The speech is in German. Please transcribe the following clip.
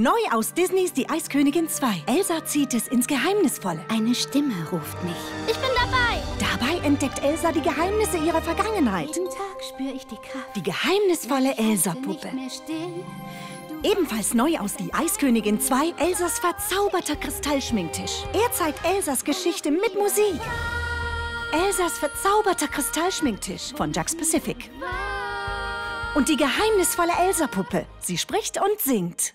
Neu aus Disneys Die Eiskönigin 2. Elsa zieht es ins Geheimnisvolle. Eine Stimme ruft mich. Ich bin dabei. Dabei entdeckt Elsa die Geheimnisse ihrer Vergangenheit. Jeden Tag spüre ich die Kraft. Die geheimnisvolle Elsa-Puppe. Ebenfalls neu aus Die Eiskönigin 2. Elsas verzauberter Kristallschminktisch. Er zeigt Elsas Geschichte mit Musik. Elsas verzauberter Kristallschminktisch von Jax Pacific. Und die geheimnisvolle Elsa-Puppe. Sie spricht und singt.